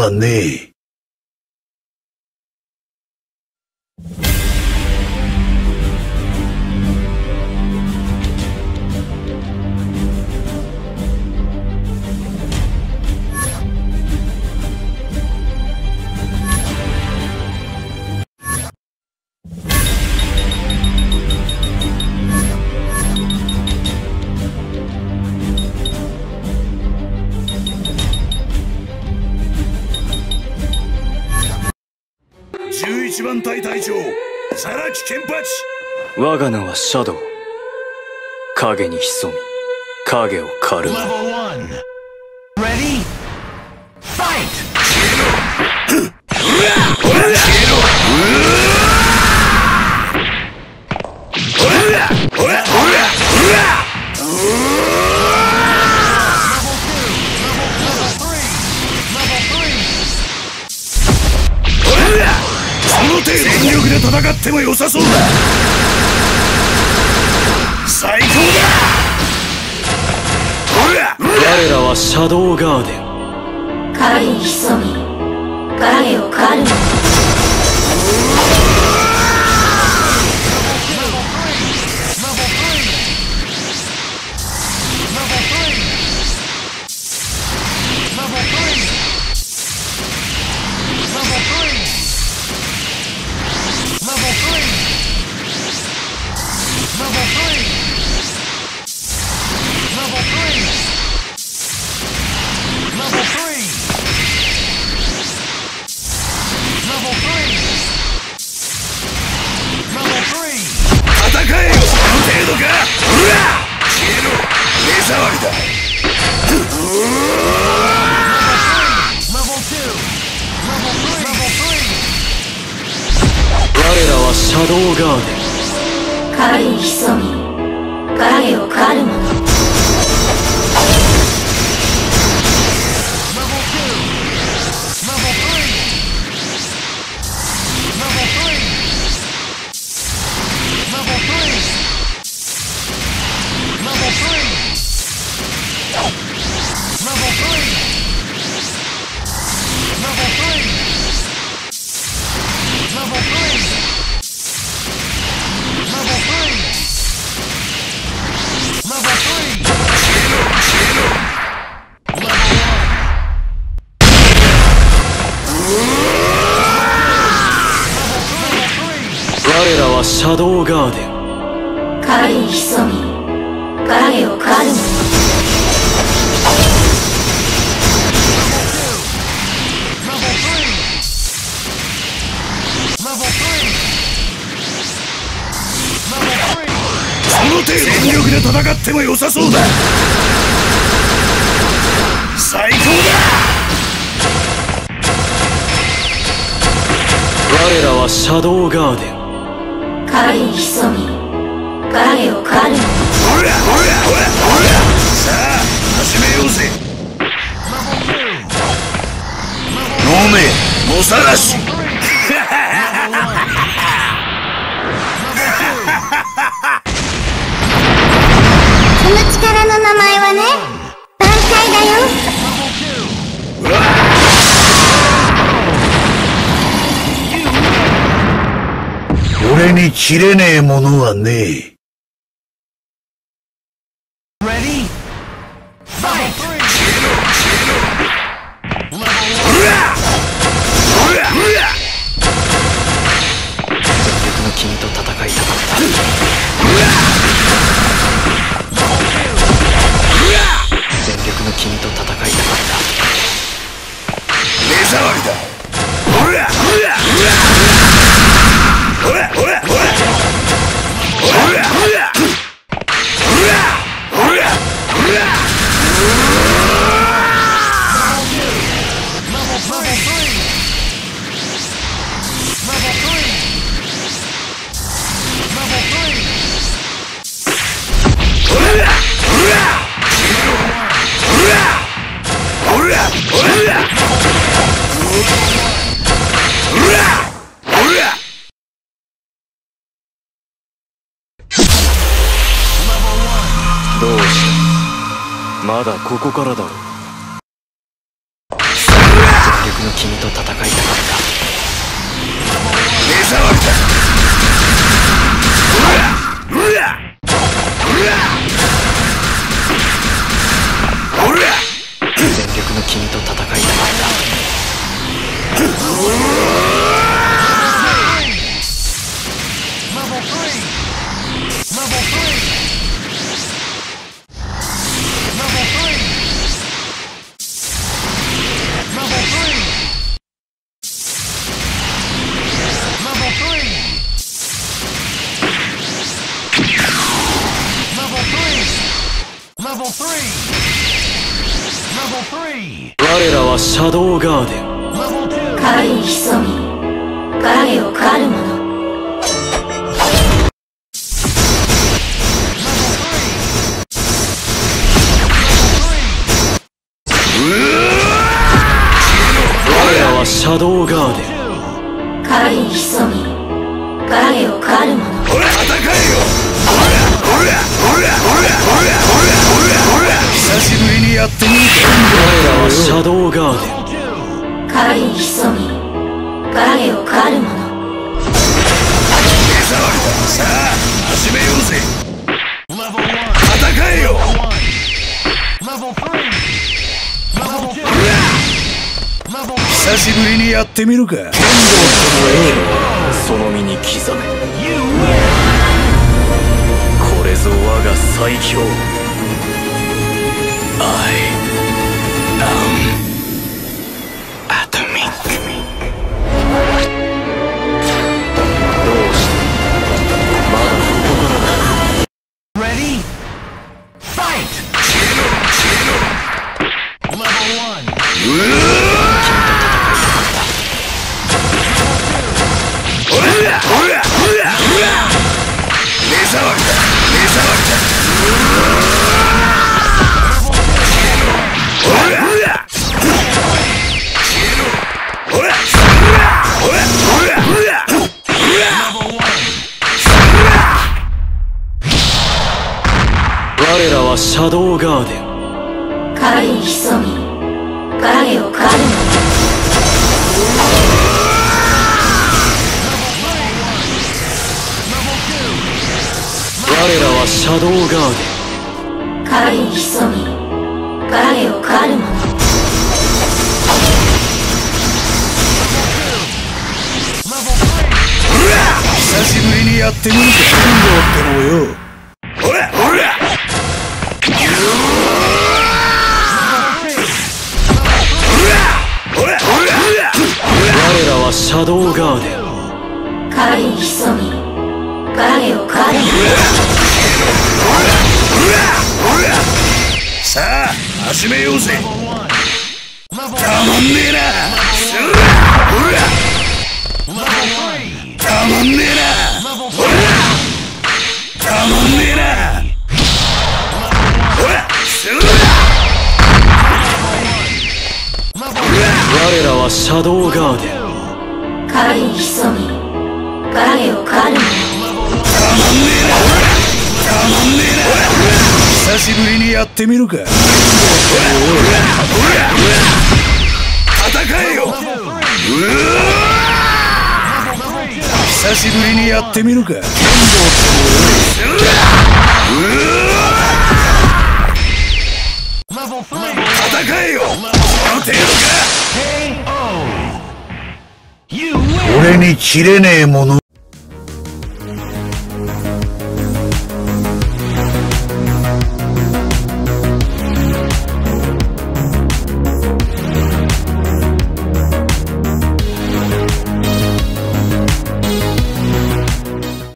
はねえ。一番隊隊長サラキケンパチ。我が名はシャドウ。影に潜み影を狩る。レディーファイト戦っても良さそうだ。最高だ。我らはシャドウガーデン。影に潜み影を狩るのはシャドウガーデン。影に潜み影を狩る者影に潜み影を狩る者その程度全力で戦っても良さそうだ。最高だ。我らはシャドウガーデン。影に潜み影を狩る者ほらほらほらほらさあ始めようぜ飲めモサラシその力の名前はね挽回だよ。俺に切れねえものはねえ。Fight! まだここからだろう。全力の君と戦いたかった我らはシャドウガーデン.影に潜み影を狩る者我らはシャドウガーデンシャドウガーデン.影に潜み影を狩る者さあ始めようぜ.戦えよ.久しぶりにやってみるかその身に刻め.これぞ我が最強 I 我らはシャドウガーデン。影に潜み影を狩る者我らはシャドウガーデン。影に潜み影を狩る者久しぶりにやってみるかってのをよ。ほらほら我らはシャドウガーデン。影に潜み影を狩る者さあ始めようぜ。たまんねえな我らはシャドウガーデン影に潜み影を狩る久しぶりにやってみるか戦えよ久しぶりにやってみるか level three. 戦えよ程度か KO. You win. 俺に切れねえもの